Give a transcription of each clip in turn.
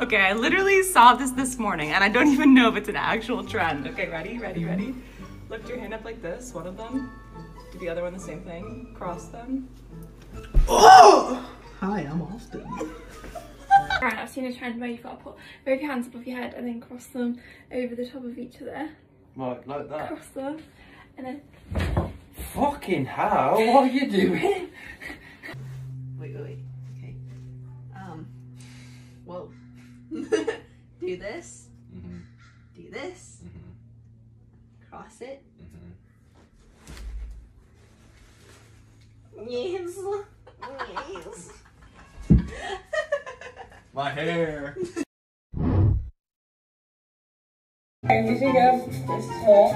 Okay, I literally saw this this morning and I don't even know if it's an actual trend. Okay, ready, ready, ready? Lift your hand up like this, one of them. Do the other one the same thing. Cross them. Oh! Hi, I'm Austin. Alright, I've seen a trend where you've got to put both your hands above your head and then cross them over the top of each other. Right, like that. Cross them and then Fucking hell, what are you doing? Wait, wait, do this. Mhm. Do this. Mhm. Cross it. Mhm. Yes. Yes. My hair. And you should go this tall.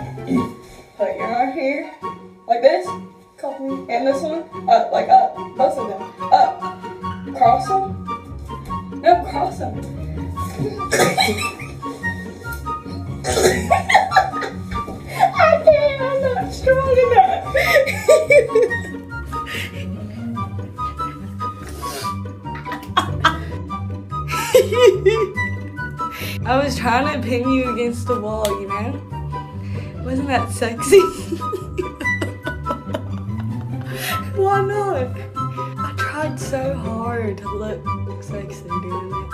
Put your heart here. Like this. Couple. And this one. Up, like up. Both of them. Up. Cross them. No, cross them. I can't. I'm not strong enough. I was trying to pin you against the wall, you know? Wasn't that sexy? Why not? I tried so hard to look sexy doing it.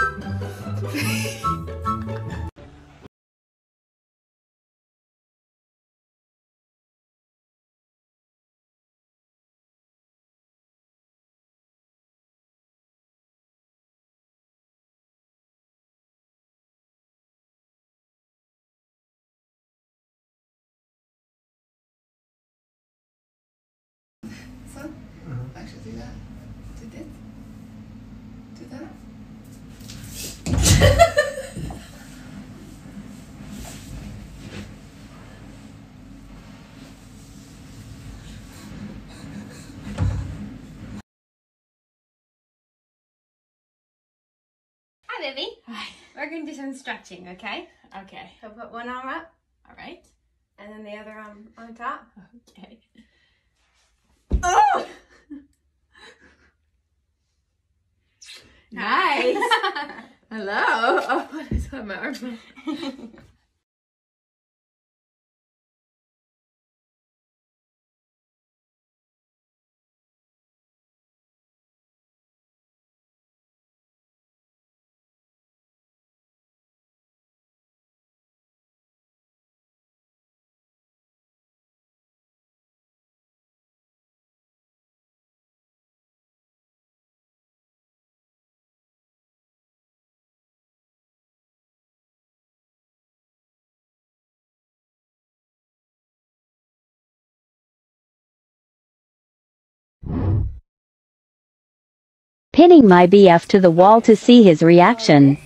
So, actually uh-huh. do that. Do this. Do that. Hi, Vivi. Hi. We're going to do some stretching, okay? Okay. So put one arm up All right. and then the other arm on top. Okay. Oh! Nice. Hello. Oh, what is on my arm? Pinning my BF to the wall to see his reaction.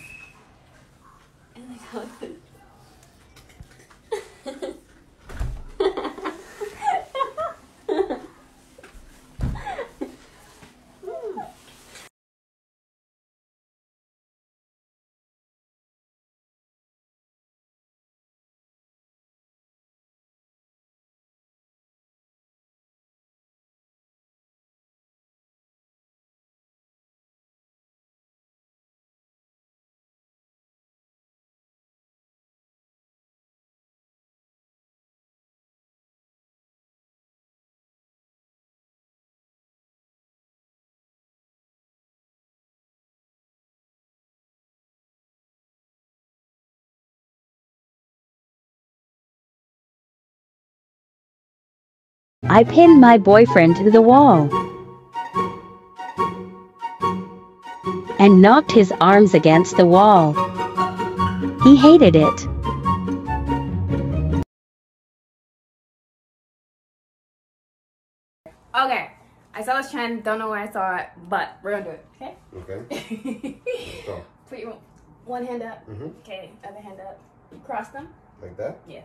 I pinned my boyfriend to the wall and knocked his arms against the wall. He hated it. Okay. I saw this trend, don't know where I saw it, but we're gonna do it, okay? Okay. Put your one hand up. Mhm. Okay, other hand up. Cross them. like that? Yeah.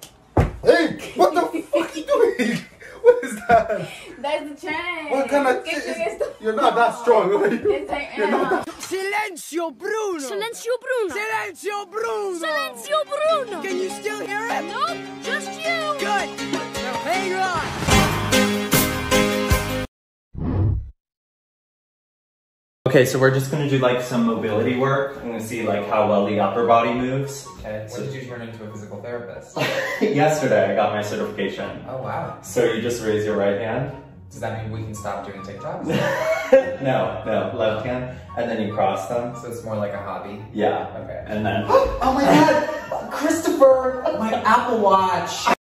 Hey, what the fuck you doing? What is that? That's the chain. What kind of Get shit You're, you're not that strong, are you? Yes, I You're not uh-huh. that Silenzio Bruno! Silenzio Bruno. Silenzio Bruno! Silenzio Bruno. Can you still hear it? No, just you. Okay, so we're just gonna do like some mobility work. I'm gonna see like how well the upper body moves. Okay, when did you turn into a physical therapist? Yesterday I got my certification. Oh wow. So you just raise your right hand. Does that mean we can stop doing TikToks? no, no, left hand, and then you cross them. So it's more like a hobby? Yeah. Okay. And then Oh my god! Christopher! My Apple Watch!